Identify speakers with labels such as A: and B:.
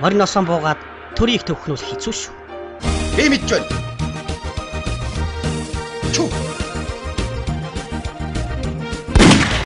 A: Морин осон буугаад төрийг төвхнүүл хэцүү шүү.
B: Би мэдж байна. Чү